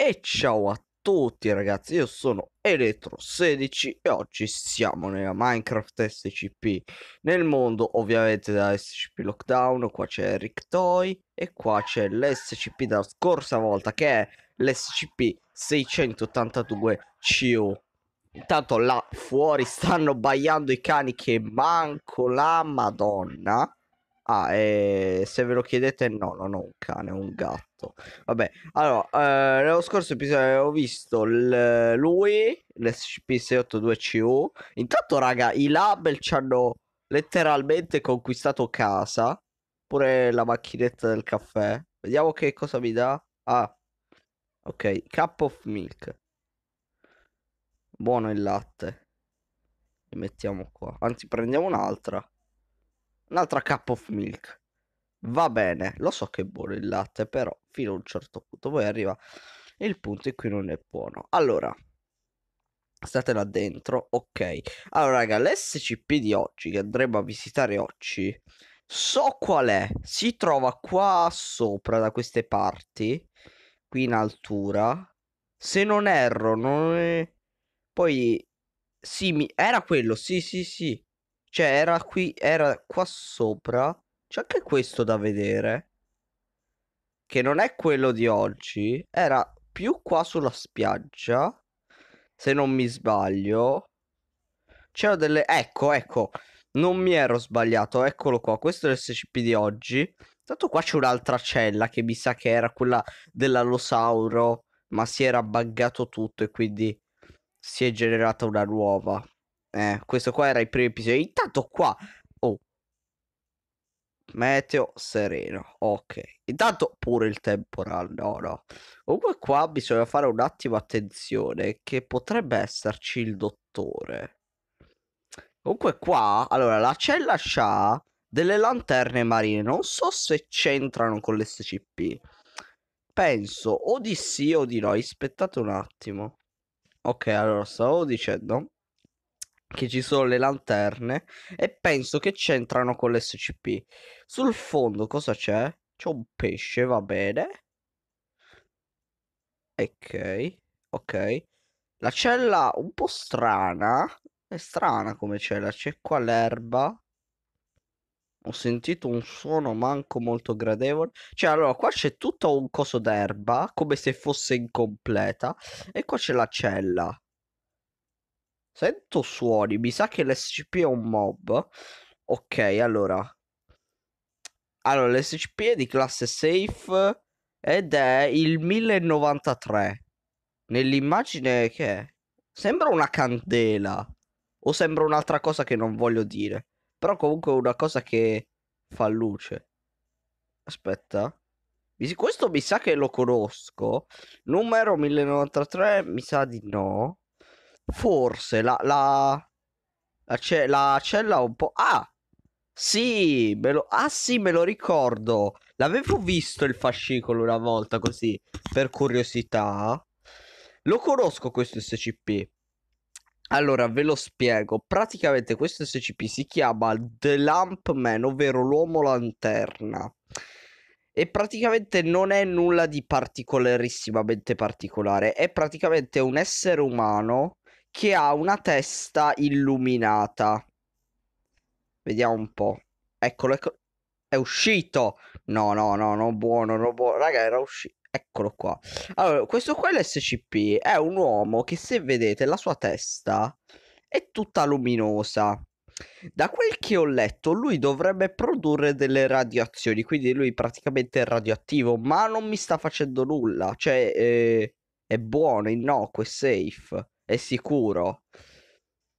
E ciao a tutti ragazzi, io sono Elettro16 e oggi siamo nella Minecraft SCP Nel mondo ovviamente da SCP Lockdown, qua c'è Eric Toy e qua c'è l'SCP della scorsa volta che è l'SCP 682CU Intanto là fuori stanno baiando i cani che manco la madonna Ah, e se ve lo chiedete, no, non ho un cane, ho un gatto. Vabbè, allora, eh, nello scorso episodio avevo visto l- lui, l'SCP-682CU. Intanto, raga, i label ci hanno letteralmente conquistato casa. Pure la macchinetta del caffè. Vediamo che cosa mi dà. Ah, ok, cup of milk. Buono il latte. Li mettiamo qua. Anzi, prendiamo un'altra. Un'altra cup of milk. Va bene, lo so che è buono il latte, però fino a un certo punto poi arriva il punto in cui non è buono. Allora, state là dentro, ok. Allora, raga, l'SCP di oggi che andremo a visitare oggi, so qual è. Si trova qua sopra da queste parti, qui in altura. Se non erro, non è... Poi, sì, mi... era quello, sì, sì, sì. Cioè, era qui, era qua sopra. C'è anche questo da vedere. Che non è quello di oggi. Era più qua sulla spiaggia. Se non mi sbaglio. C'erano delle... Ecco, ecco. Non mi ero sbagliato. Eccolo qua. Questo è l'SCP di oggi. Tanto qua c'è un'altra cella che mi sa che era quella dell'alosauro. Ma si era buggato tutto e quindi si è generata una nuova. Eh, questo qua era il primo episodio. Intanto qua... Oh. Meteo sereno. Ok. Intanto pure il temporale. No, no. Comunque qua bisogna fare un attimo attenzione che potrebbe esserci il dottore. Comunque qua... Allora, la cella c'ha delle lanterne marine. Non so se c'entrano con l'SCP. Penso o di sì o di no. Aspettate un attimo. Ok, allora stavo dicendo che ci sono le lanterne e penso che c'entrano con l'SCP. Sul fondo cosa c'è? C'è un pesce, va bene. Ok, ok. La cella un po' strana. È strana come cella. C'è qua l'erba. Ho sentito un suono manco molto gradevole. Cioè, allora, qua c'è tutto un coso d'erba, come se fosse incompleta. E qua c'è la cella. Sento suoni, mi sa che l'SCP è un mob. Ok, allora. Allora, l'SCP è di classe safe ed è il 1093. Nell'immagine che è? Sembra una candela. O sembra un'altra cosa che non voglio dire. Però comunque è una cosa che fa luce. Aspetta. Questo mi sa che lo conosco. Numero 1093 mi sa di no. Forse la, la, la, ce- la cella un po'... Ah! Sì, me lo... Ah sì, me lo ricordo. L'avevo visto il fascicolo una volta così, per curiosità. Lo conosco questo SCP. Allora, ve lo spiego. Praticamente questo SCP si chiama The Lamp Man, ovvero l'uomo lanterna. E praticamente non è nulla di particolarissimamente particolare. È praticamente un essere umano che ha una testa illuminata. Vediamo un po'. Eccolo, eccolo. È uscito. No, no, no, no, buono, no, buono. Raga, era uscito. Eccolo qua. Allora, questo qua è l'SCP. È un uomo che se vedete la sua testa è tutta luminosa. Da quel che ho letto, lui dovrebbe produrre delle radiazioni, quindi lui praticamente è radioattivo, ma non mi sta facendo nulla. Cioè, eh, è buono, innocuo, è safe. È sicuro.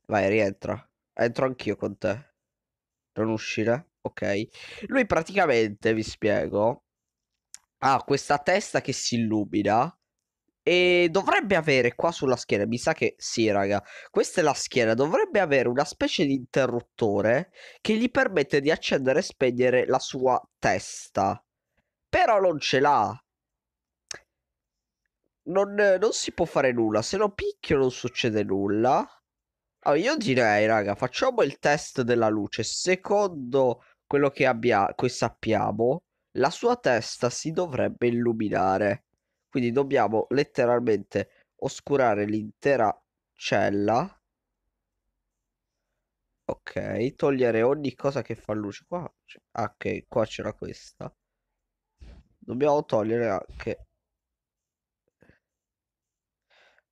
Vai, rientra. Entro anch'io con te. Non uscire? Ok. Lui praticamente, vi spiego, ha questa testa che si illumina. E dovrebbe avere qua sulla schiena, mi sa che sì, raga. Questa è la schiena. Dovrebbe avere una specie di interruttore che gli permette di accendere e spegnere la sua testa. Però non ce l'ha non, non si può fare nulla. Se lo picchio non succede nulla. Allora, io direi, raga, facciamo il test della luce. Secondo quello che, abbia, che sappiamo, la sua testa si dovrebbe illuminare. Quindi dobbiamo letteralmente oscurare l'intera cella. Ok, togliere ogni cosa che fa luce. Qua, ah, ok, qua c'era questa. Dobbiamo togliere anche...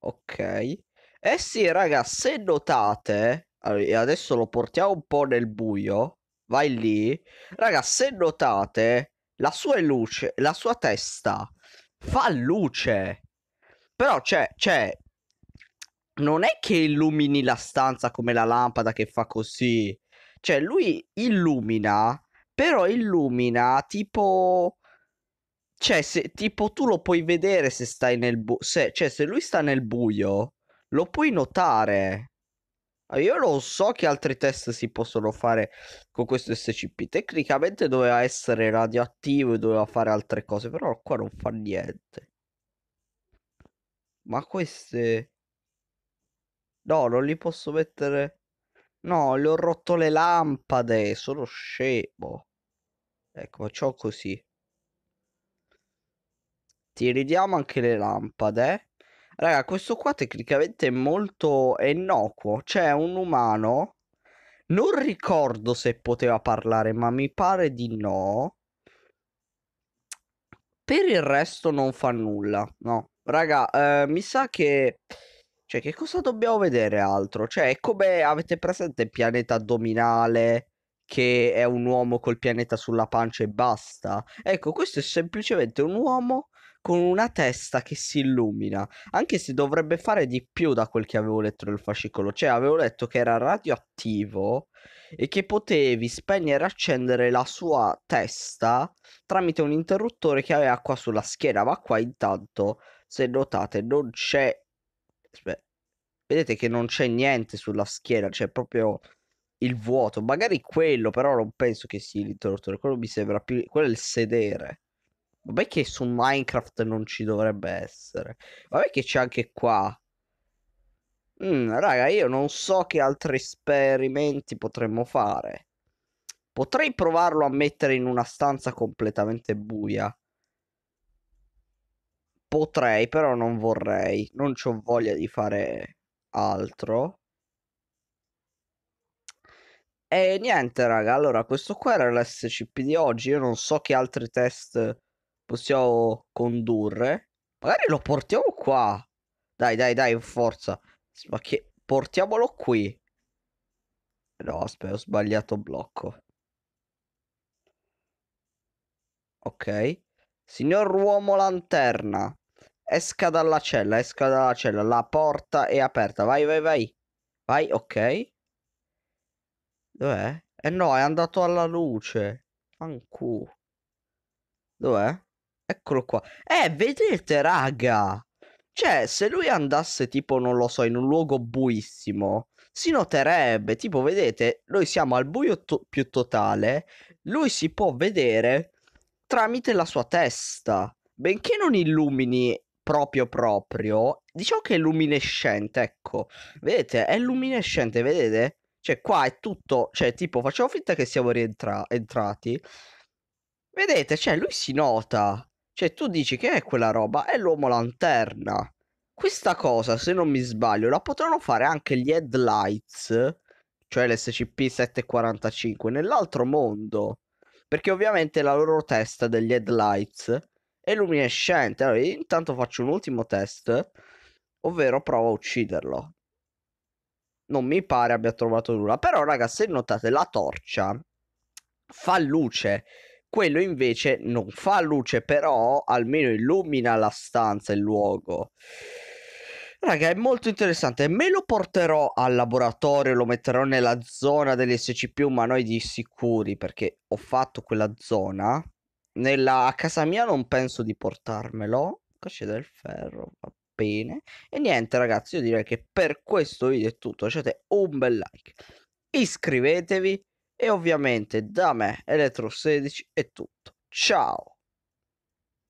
Ok. Eh sì, raga, se notate... adesso lo portiamo un po' nel buio. Vai lì. Raga, se notate, la sua luce, la sua testa fa luce. Però c'è, c'è, non è che illumini la stanza come la lampada che fa così. Cioè, lui illumina, però illumina tipo... Cioè, se, tipo, tu lo puoi vedere se stai nel buio. Cioè, se lui sta nel buio, lo puoi notare. Io non so che altri test si possono fare con questo SCP. Tecnicamente doveva essere radioattivo e doveva fare altre cose, però qua non fa niente. Ma queste... No, non li posso mettere... No, le ho rotto le lampade, sono scemo. Ecco, facciamo così. Ridiamo anche le lampade. Raga, questo qua tecnicamente è molto innocuo. C'è un umano. Non ricordo se poteva parlare, ma mi pare di no. Per il resto non fa nulla. No. Raga, eh, mi sa che... Cioè, che cosa dobbiamo vedere altro? Cioè, è come avete presente il pianeta addominale, che è un uomo col pianeta sulla pancia e basta? Ecco, questo è semplicemente un uomo con una testa che si illumina, anche se dovrebbe fare di più da quel che avevo letto nel fascicolo, cioè avevo letto che era radioattivo e che potevi spegnere e accendere la sua testa tramite un interruttore che aveva qua sulla schiena, ma qua intanto, se notate, non c'è... Aspetta. Vedete che non c'è niente sulla schiena, c'è proprio il vuoto. Magari quello, però non penso che sia l'interruttore. Quello mi sembra più... Quello è il sedere. Vabbè che su Minecraft non ci dovrebbe essere. Vabbè che c'è anche qua. Mm, raga, io non so che altri esperimenti potremmo fare. Potrei provarlo a mettere in una stanza completamente buia. Potrei, però non vorrei. Non ho voglia di fare altro. E niente, raga. Allora, questo qua era l'SCP di oggi. Io non so che altri test possiamo condurre. Magari lo portiamo qua. Dai, dai, dai, forza. Ma che... Portiamolo qui. No, aspetta, ho sbagliato blocco. Ok. Signor uomo lanterna. Esca dalla cella, esca dalla cella. La porta è aperta. Vai, vai, vai. Vai, ok. Dov'è? Eh no, è andato alla luce. Fanculo. Dov'è? Eccolo qua. Eh, vedete, raga. Cioè, se lui andasse tipo, non lo so, in un luogo buissimo, si noterebbe. Tipo, vedete, noi siamo al buio to più totale. Lui si può vedere tramite la sua testa. Benché non illumini proprio proprio, diciamo che è luminescente, ecco. Vedete, è luminescente, vedete? Cioè, qua è tutto, cioè, tipo, facciamo finta che siamo rientrati. Vedete, cioè, lui si nota. Cioè, tu dici che è quella roba? È l'uomo lanterna. Questa cosa, se non mi sbaglio, la potranno fare anche gli headlights, cioè l'SCP-745, nell'altro mondo. Perché ovviamente la loro testa degli headlights è luminescente. Allora, intanto faccio un ultimo test, ovvero provo a ucciderlo. Non mi pare abbia trovato nulla. Però, raga, se notate, la torcia fa luce quello invece non fa luce, però almeno illumina la stanza, il luogo. Raga, è molto interessante. Me lo porterò al laboratorio, lo metterò nella zona degli SCP umanoidi sicuri, perché ho fatto quella zona. Nella, a casa mia non penso di portarmelo. C'è del ferro, va bene. E niente, ragazzi, io direi che per questo video è tutto. Lasciate un bel like. Iscrivetevi e ovviamente da me Elettro16 è tutto. Ciao!